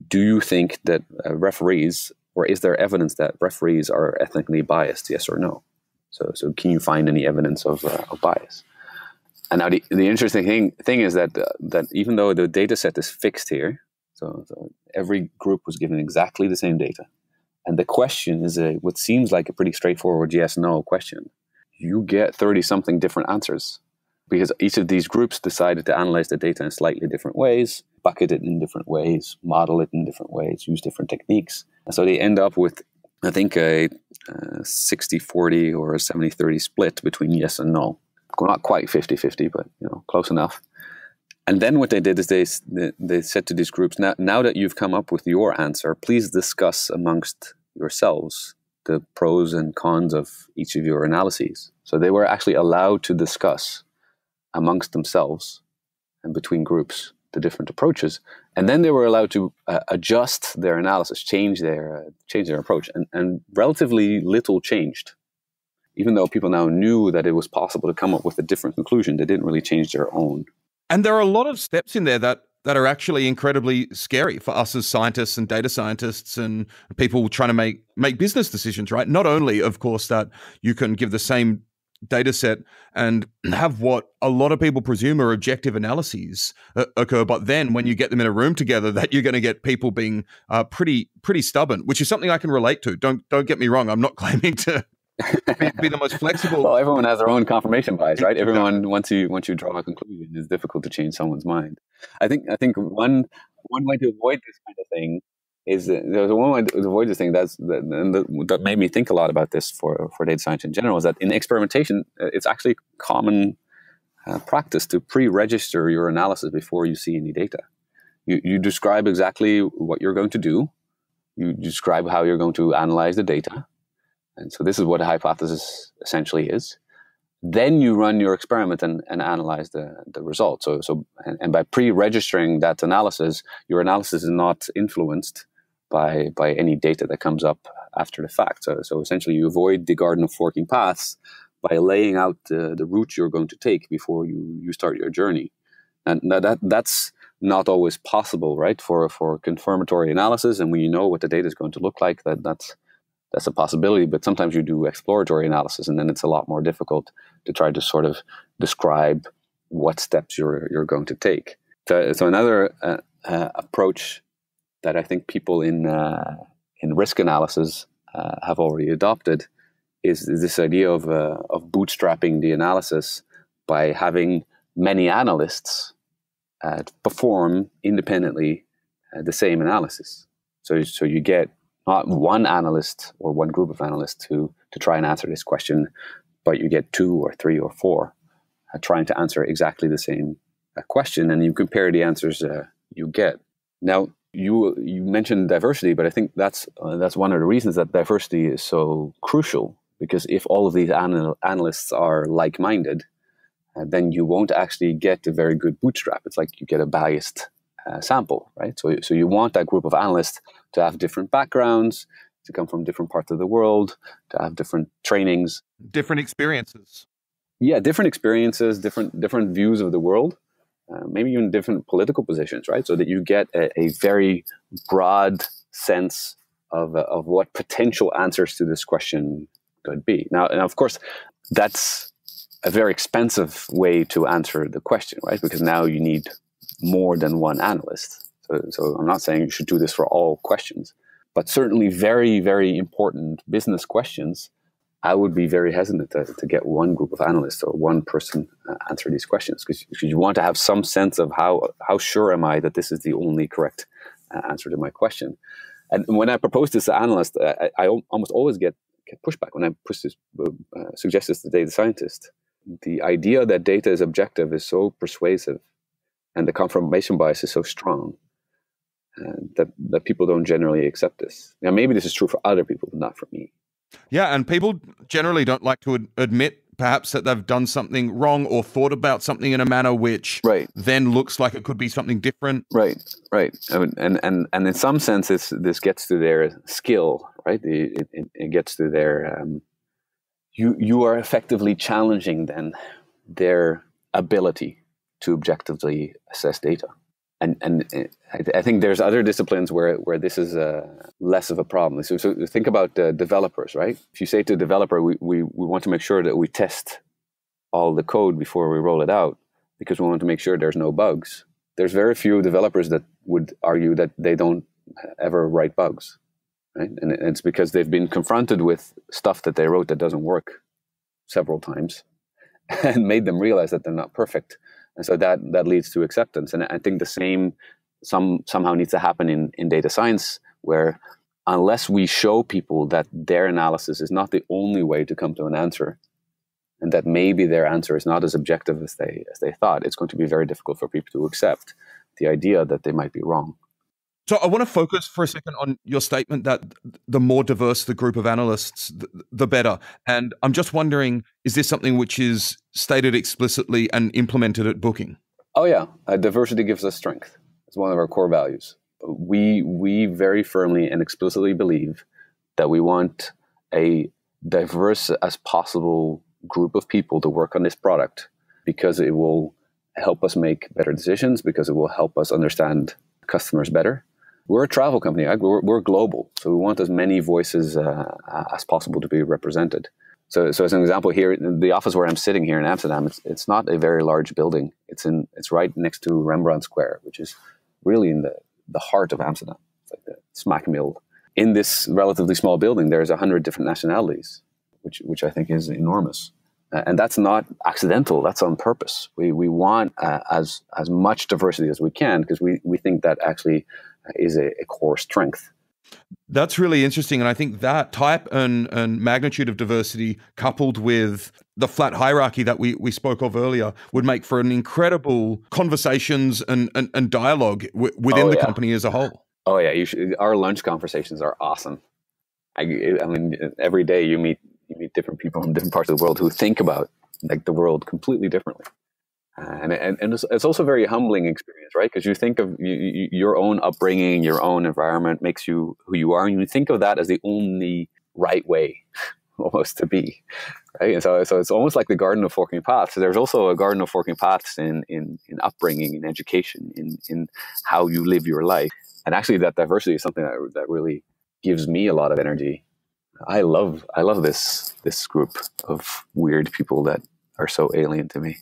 do you think that uh, referees, or is there evidence that referees are ethnically biased, yes or no? So, so can you find any evidence of, uh, of bias? And now the, the interesting thing, thing is that, uh, that even though the data set is fixed here, so, so, every group was given exactly the same data, and the question is a, what seems like a pretty straightforward yes no question, you get 30 something different answers because each of these groups decided to analyze the data in slightly different ways, bucket it in different ways, model it in different ways, use different techniques. And so they end up with, I think, a, uh, 60 40 or a 70 30 split between yes and no. Not quite 50 50, but you know, close enough. And then what they did is they, they said to these groups, now, now that you've come up with your answer, please discuss amongst yourselves the pros and cons of each of your analyses. So they were actually allowed to discuss amongst themselves and between groups the different approaches. And then they were allowed to uh, adjust their analysis change their uh, change their approach. And, and relatively little changed. Even though people now knew that it was possible to come up with a different conclusion they didn't really change their own. And there are a lot of steps in there that that are actually incredibly scary for us as scientists and data scientists and people trying to make make business decisions right? Not only of course that you can give the same data set and have what a lot of people presume are objective analyses uh, occur but then when you get them in a room together that you're going to get people being uh, pretty pretty stubborn which is something i can relate to. Don't don't get me wrong i'm not claiming to be, be, the most flexible. Well everyone has their own confirmation bias right? Everyone once you once you draw a conclusion it's difficult to change someone's mind. I think i think one one way to avoid this kind of thing is there's one way to avoid this thing that's that, that made me think a lot about this for for data science in general is that in experimentation uh, it's actually common uh, practice to pre-register your analysis before you see any data. You you describe exactly what you're going to do. You describe how you're going to analyze the data, and so this is what a hypothesis essentially is. Then you run your experiment and, and analyze the, the results. So, so and, and by pre-registering that analysis, your analysis is not influenced by by any data that comes up after the fact. So, so essentially, you avoid the garden of forking paths by laying out the, the route you're going to take before you you start your journey. And that that's not always possible, right? For for confirmatory analysis, and when you know what the data is going to look like, that that's that's a possibility. But sometimes you do exploratory analysis, and then it's a lot more difficult to try to sort of describe what steps you're you're going to take. So, so another uh, uh, approach that I think people in uh, in risk analysis uh, have already adopted is, is this idea of uh, of bootstrapping the analysis by having many analysts uh, perform independently uh, the same analysis. So so you get not one analyst or one group of analysts to to try and answer this question, but you get two or three or four uh, trying to answer exactly the same question, and you compare the answers you get. Now, you you mentioned diversity, but I think that's uh, that's one of the reasons that diversity is so crucial. Because if all of these anal- analysts are like-minded, uh, then you won't actually get a very good bootstrap. It's like you get a biased uh, sample, right? So so you want that group of analysts to have different backgrounds, to come from different parts of the world, to have different trainings, different experiences. Yeah, different experiences, different different views of the world uh, maybe even different political positions, right? So that you get a, a very broad sense of, uh, of what potential answers to this question could be. Now, of course, that's a very expensive way to answer the question, right? Because now you need more than one analyst. So, so I'm not saying you should do this for all questions, but certainly very, very important business questions I would be very hesitant to, to get one group of analysts or one person uh, answer these questions because you want to have some sense of how how sure am I that this is the only correct uh, answer to my question. And when I propose this to analysts, I, I almost always get, get pushback when I push this, uh, suggest this to data scientist. The idea that data is objective is so persuasive, and the confirmation bias is so strong uh, that that people don't generally accept this. Now, maybe this is true for other people, but not for me. Yeah, and people generally don't like to ad- admit perhaps that they've done something wrong or thought about something in a manner which right. then looks like it could be something different. Right, right, and and and in some sense, this this gets to their skill, right? It, it, it gets to their um, you you are effectively challenging then their ability to objectively assess data and and uh, I think there's other disciplines where where this is uh, less of a problem. So, so think about uh, developers, right? If you say to a developer, we, we we want to make sure that we test all the code before we roll it out because we want to make sure there's no bugs. There's very few developers that would argue that they don't ever write bugs, right? And it's because they've been confronted with stuff that they wrote that doesn't work several times and made them realize that they're not perfect and so that that leads to acceptance. And i think the same some somehow needs to happen in in data science where unless we show people that their analysis is not the only way to come to an answer and that maybe their answer is not as objective as they as they thought it's going to be very difficult for people to accept the idea that they might be wrong so I want to focus for a second on your statement that the more diverse the group of analysts, the better. And I'm just wondering, is this something which is stated explicitly and implemented at Booking? Oh yeah, uh, diversity gives us strength. It's one of our core values. We we very firmly and explicitly believe that we want a diverse as possible group of people to work on this product because it will help us make better decisions because it will help us understand customers better we're a travel company. We're, we're global, so we want as many voices uh, as possible to be represented. So, so as an example, here, in the office where I'm sitting here in Amsterdam, it's, it's not a very large building. It's in it's right next to Rembrandt Square, which is really in the, the heart of Amsterdam. It's like the smack middle. In this relatively small building, there's a hundred different nationalities, which which I think is enormous. Uh, and that's not accidental. That's on purpose. We we want uh, as as much diversity as we can because we we think that actually is a, a core strength that's really interesting. And I think that type and, and magnitude of diversity coupled with the flat hierarchy that we, we spoke of earlier would make for an incredible conversations and, and, and dialogue w- within oh, the company as a whole. Oh yeah, should, our lunch conversations are awesome. I, I mean, every day you meet you meet different people from different parts of the world who think about like the world completely differently Uh, and and, and it's, it's, also a very humbling experience, right? Because you think of you, you, your own upbringing, your own environment makes you who you are, and you think of that as the only right way, almost to be, right? And so, so it's almost like the garden of forking paths. So there's also a garden of forking paths in in, in upbringing, in education, in in how you live your life, and actually that diversity is something that that really gives me a lot of energy. I love I love this this group of weird people that are so alien to me.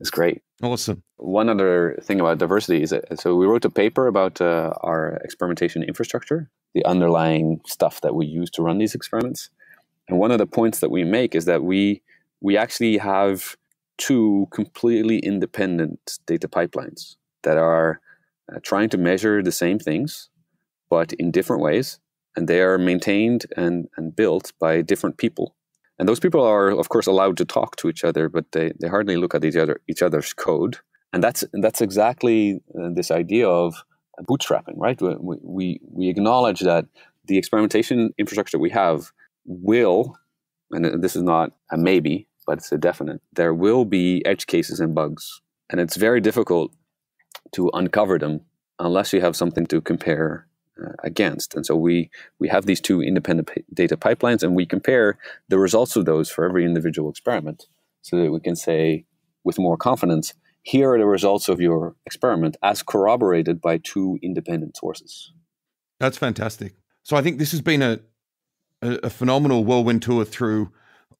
It's great. Awesome. One other thing about diversity is that so we wrote a paper about uh, our experimentation infrastructure, the underlying stuff that we use to run these experiments. And one of the points that we make is that we we actually have two completely independent data pipelines that are uh, trying to measure the same things, but in different ways. And they are maintained and, and built by different people. And those people are, of course, allowed to talk to each other, but they, they hardly look at each other each other's code. And that's that's exactly uh, this idea of bootstrapping, right? We, we we acknowledge that the experimentation infrastructure we have will, and this is not a maybe, but it's a definite. There will be edge cases and bugs, and it's very difficult to uncover them unless you have something to compare uh, against. And so we we have these two independent data pipelines, and we compare the results of those for every individual experiment, so that we can say with more confidence, here are the results of your experiment as corroborated by two independent sources. That's fantastic. So I think this has been a a, a phenomenal whirlwind tour through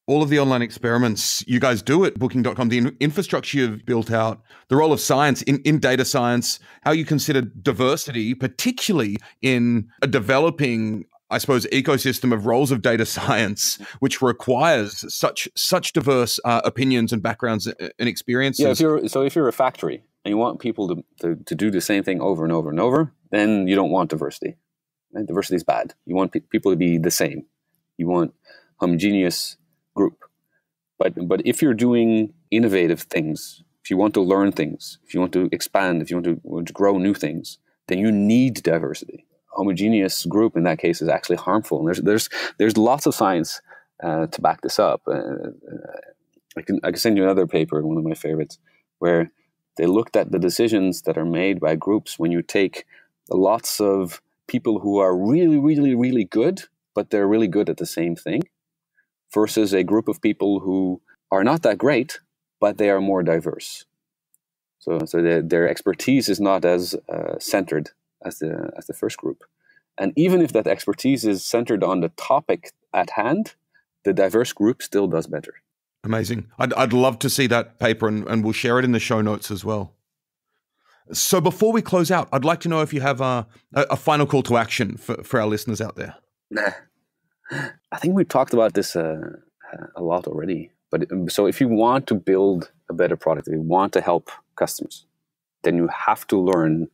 all of the online experiments you guys do at booking.com, the infrastructure you've built out, the role of science in, in data science, how you consider diversity, particularly in a developing I suppose ecosystem of roles of data science, which requires such such diverse uh, opinions and backgrounds and experiences. Yeah, if you're, so if you're a factory and you want people to, to, to, do the same thing over and over and over, then you don't want diversity. Right? Diversity is bad. You want pe- people to be the same. You want homogeneous group. But but if you're doing innovative things, if you want to learn things, if you want to expand, if you want to, want to grow new things, then you need diversity. Homogeneous group in that case is actually harmful. And there's there's there's lots of science uh, to back this up. Uh, I can I can send you another paper, one of my favorites, where they looked at the decisions that are made by groups when you take lots of people who are really really really good, but they're really good at the same thing, versus a group of people who are not that great, but they are more diverse. So, so the, their expertise is not as uh, centered as the as the first group. And even if that expertise is centered on the topic at hand, the diverse group still does better. Amazing. I'd, I'd love to see that paper, and, and we'll share it in the show notes as well. So before we close out, I'd like to know if you have a, a, a final call to action for, for our listeners out there. I think we've talked about this uh, a lot already. But um, so if you want to build a better product, if you want to help customers, then you have to learn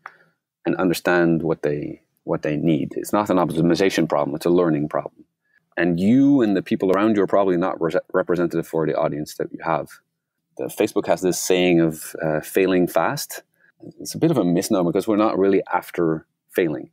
and understand what they what they need. It's not an optimization problem; it's a learning problem. And you and the people around you are probably not re- representative for the audience that you have. The Facebook has this saying of uh, failing fast. It's a bit of a misnomer because we're not really after failing,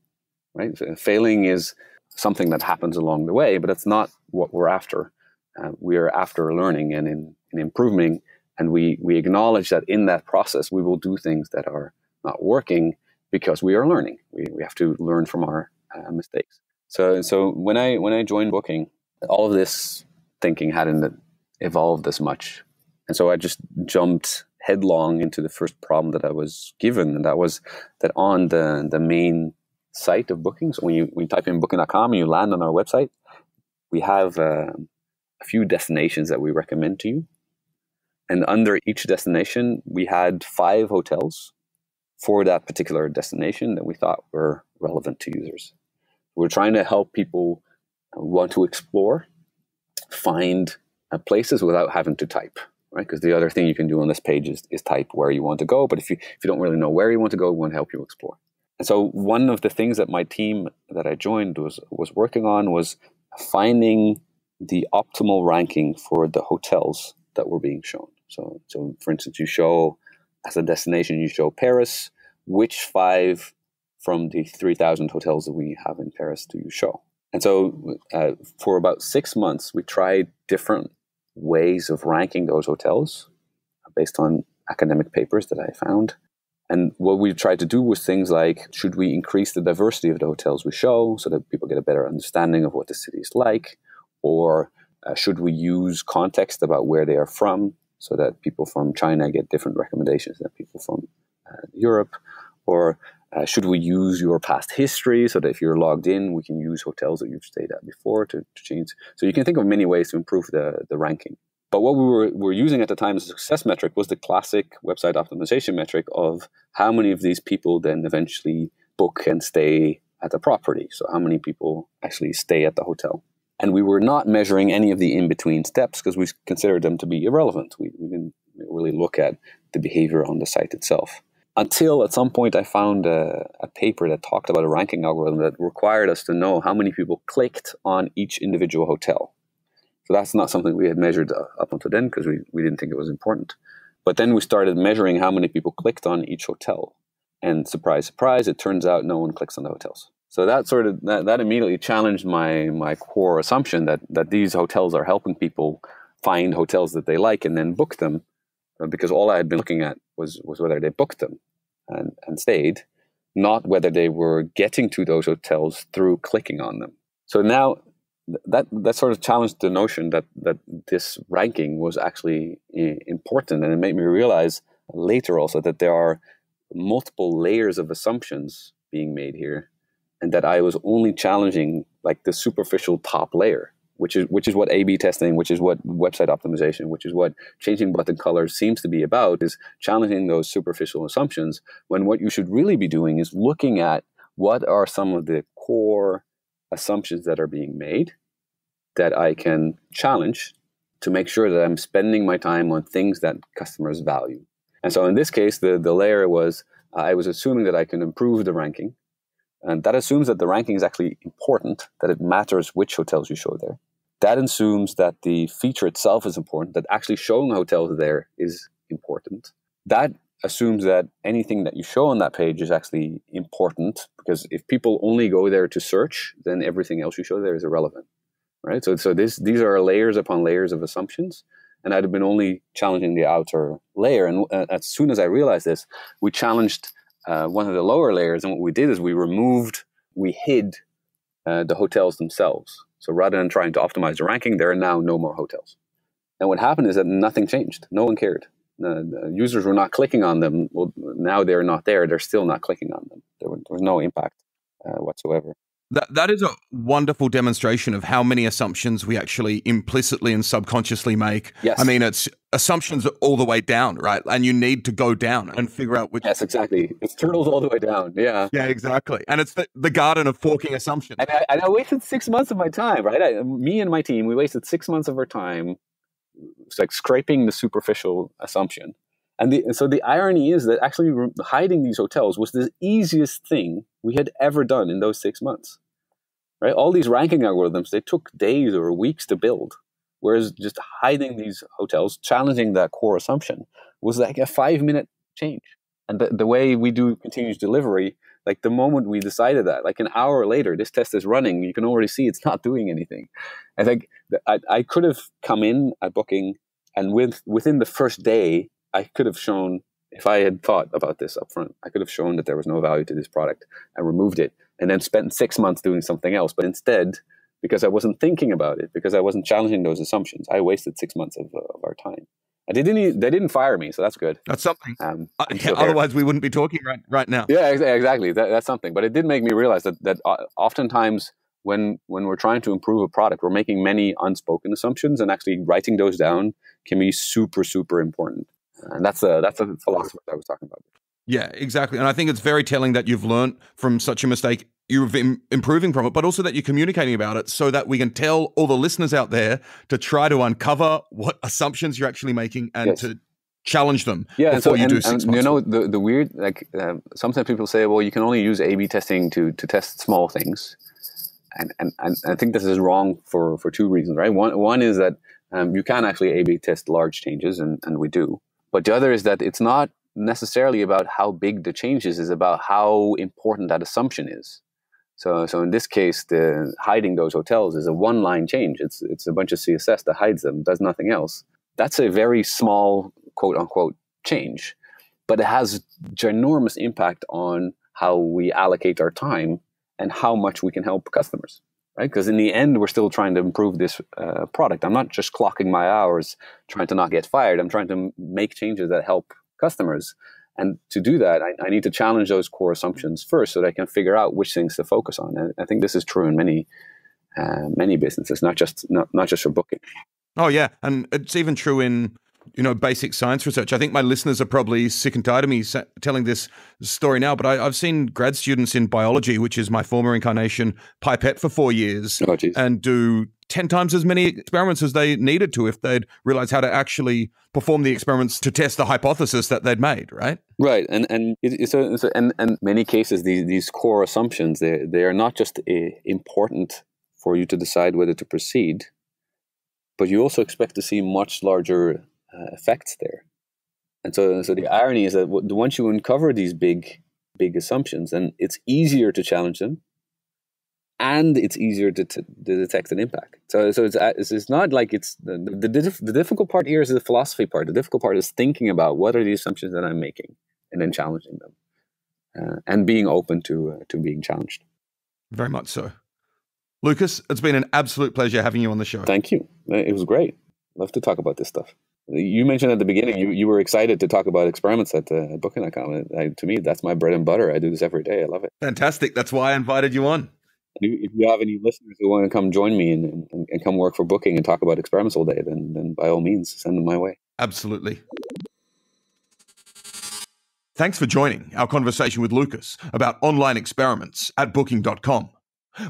right? Failing is something that happens along the way, but it's not what we're after. Uh, we are after learning and in, in improving, and we we acknowledge that in that process we will do things that are not working because we are learning. We, we have to learn from our uh, mistakes. So so when I when I joined Booking, all of this thinking hadn't evolved as much, and so I just jumped headlong into the first problem that I was given, and that was that on the the main site of bookings. When you when you type in booking.com and you land on our website, we have uh, a few destinations that we recommend to you. And under each destination, we had five hotels for that particular destination that we thought were relevant to users. We're trying to help people want to explore, find uh, places without having to type, right? Because the other thing you can do on this page is, is type where you want to go. But if you, if you don't really know where you want to go, we want to help you explore. And so one of the things that my team that I joined was, was working on was finding the optimal ranking for the hotels that were being shown. So, so for instance, you show as a destination, you show Paris. Which five from the 3,000 hotels that we have in Paris do you show? And so, uh, for about six months, we tried different ways of ranking those hotels based on academic papers that I found. And what we tried to do was things like should we increase the diversity of the hotels we show so that people get a better understanding of what the city is like? Or uh, should we use context about where they are from so that people from China get different recommendations than people from uh, Europe? Or uh, should we use your past history so that if you're logged in, we can use hotels that you've stayed at before to, to change? So you can think of many ways to improve the, the ranking. But what we were, were using at the time as a success metric was the classic website optimization metric of how many of these people then eventually book and stay at the property. So how many people actually stay at the hotel. And we were not measuring any of the in between steps because we considered them to be irrelevant. We, we didn't really look at the behavior on the site itself until at some point I found a, a, paper that talked about a ranking algorithm that required us to know how many people clicked on each individual hotel. So that's not something we had measured uh, up until then because we, we didn't think it was important. But then we started measuring how many people clicked on each hotel. And surprise, surprise, it turns out no one clicks on the hotels. So that sort of that, that immediately challenged my my core assumption that that these hotels are helping people find hotels that they like and then book them uh, because all I had been looking at was was whether they booked them and, and stayed, not whether they were getting to those hotels through clicking on them. So now that that sort of challenged the notion that that this ranking was actually eh, important, and it made me realize later also that there are multiple layers of assumptions being made here, and that I was only challenging like the superficial top layer which is which is what A/B testing, which is what website optimization, which is what changing button colors seems to be about, is challenging those superficial assumptions. When what you should really be doing is looking at what are some of the core assumptions that are being made that I can challenge to make sure that I'm spending my time on things that customers value. And so in this case, the, the layer was I was assuming that I can improve the ranking. And that assumes that the ranking is actually important, that it matters which hotels you show there. That assumes that the feature itself is important, that actually showing hotels there is important. That assumes that anything that you show on that page is actually important because if people only go there to search, then everything else you show there is irrelevant, right? So, so this, these are layers upon layers of assumptions, and I'd have been only challenging the outer layer. And uh, as soon as I realized this, we challenged uh, one of the lower layers, and what we did is we removed, we hid uh, the hotels themselves. So rather than trying to optimize the ranking, there are now no more hotels. And what happened is that nothing changed. No one cared. The, the users were not clicking on them. Well, now they're not there. They're still not clicking on them. There, there was no impact uh, whatsoever. That, that is a wonderful demonstration of how many assumptions we actually implicitly and subconsciously make. Yes. I mean, it's assumptions all the way down, right? And you need to go down and figure out which. Yes, exactly. It's turtles all the way down. Yeah. Yeah, exactly. And it's the, the garden of forking assumptions. And I, and I wasted six months of my time, right? I, me and my team, we wasted six months of our time it's like scraping the superficial assumption. And, the, and so the irony is that actually hiding these hotels was the easiest thing we had ever done in those six months right? All these ranking algorithms, they took days or weeks to build. Whereas just hiding these hotels, challenging that core assumption, was like a five minute change. And the, the way we do continuous delivery, like the moment we decided that, like an hour later, this test is running, you can already see it's not doing anything. I think I, I could have come in at booking and with within the first day, I could have shown if I had thought about this up front, I could have shown that there was no value to this product and removed it and then spent six months doing something else. But instead, because I wasn't thinking about it, because I wasn't challenging those assumptions, I wasted six months of, uh, of our time. They didn't. They didn't fire me, so that's good. That's something. Um, uh, yeah, otherwise, we wouldn't be talking right right now. Yeah, exactly. That, that's something. But it did make me realize that that uh, oftentimes when when we're trying to improve a product, we're making many unspoken assumptions, and actually writing those down can be super super important. And that's a that's a philosophy I was talking about. Yeah, exactly. And I think it's very telling that you've learned from such a mistake. You're improving from it, but also that you're communicating about it so that we can tell all the listeners out there to try to uncover what assumptions you're actually making and yes. to challenge them yeah, before so, you and, do six and, You know, the, the weird, like, uh, sometimes people say, well, you can only use A B testing to, to test small things. And, and, and I think this is wrong for, for two reasons, right? One, one is that um, you can actually A B test large changes, and, and we do. But the other is that it's not necessarily about how big the change is, it's about how important that assumption is. So, so in this case, the hiding those hotels is a one-line change. It's it's a bunch of CSS that hides them, does nothing else. That's a very small quote unquote change, but it has ginormous impact on how we allocate our time and how much we can help customers right? Because in the end, we're still trying to improve this uh, product. I'm not just clocking my hours trying to not get fired. I'm trying to make changes that help customers. And to do that, I, I, need to challenge those core assumptions first, so that I can figure out which things to focus on. And I think this is true in many, uh, many businesses, not just not, not just for booking. Oh yeah, and it's even true in you know, basic science research. I think my listeners are probably sick and tired of me telling this story now, but I, have seen grad students in biology, which is my former incarnation, pipette for four years oh, and do 10 times as many experiments as they needed to if they'd realized how to actually perform the experiments to test the hypothesis that they'd made, right? Right. And and it's a, and, and many cases, these, these core assumptions, they, they are not just a, eh, important for you to decide whether to proceed, but you also expect to see much larger uh, effects there. And so, so the irony is that once you uncover these big, big assumptions, and it's easier to challenge them, and it's easier to, to, to detect an impact. So, so it's, uh, it's, not like it's the, the, the, the difficult part here is the philosophy part. The difficult part is thinking about what are the assumptions that I'm making, and then challenging them, uh, and being open to uh, to being challenged. Very much so. Lukas, it's been an absolute pleasure having you on the show. Thank you. It was great. Love to talk about this stuff. You mentioned at the beginning you, you were excited to talk about experiments at uh, Booking.com. I, to me, that's my bread and butter. I do this every day. I love it. Fantastic. That's why I invited you on. If you have any listeners who want to come join me and, and, and come work for Booking and talk about experiments all day, then, then by all means, send them my way. Absolutely. Thanks for joining our conversation with Lukas about online experiments at Booking.com.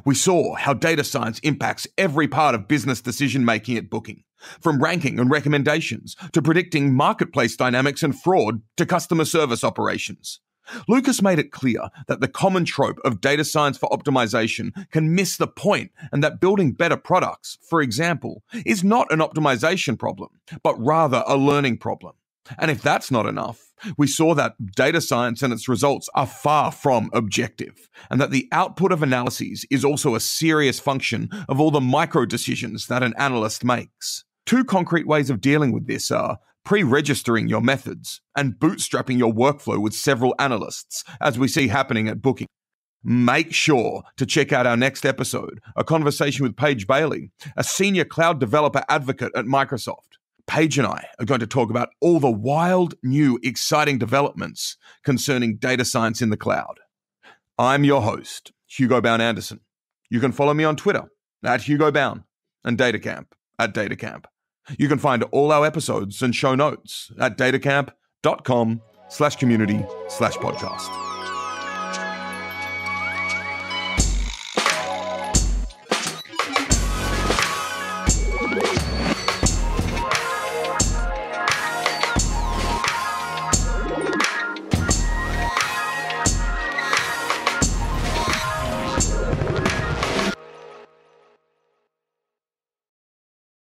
We saw how data science impacts every part of business decision making at Booking, from ranking and recommendations to predicting marketplace dynamics and fraud to customer service operations. Lukas made it clear that the common trope of data science for optimization can miss the point and that building better products, for example, is not an optimization problem, but rather a learning problem. And if that's not enough, we saw that data science and its results are far from objective, and that the output of analyses is also a serious function of all the micro decisions that an analyst makes. Two concrete ways of dealing with this are pre registering your methods and bootstrapping your workflow with several analysts, as we see happening at Booking. Make sure to check out our next episode, a conversation with Paige Bailey, a senior cloud developer advocate at Microsoft. Paige and I are going to talk about all the wild, new, exciting developments concerning data science in the cloud. I'm your host, Hugo Bowne-Anderson. You can follow me on Twitter at Hugo Bowne and Datacamp at Datacamp. You can find all our episodes and show notes at datacamp.com slash community slash podcast.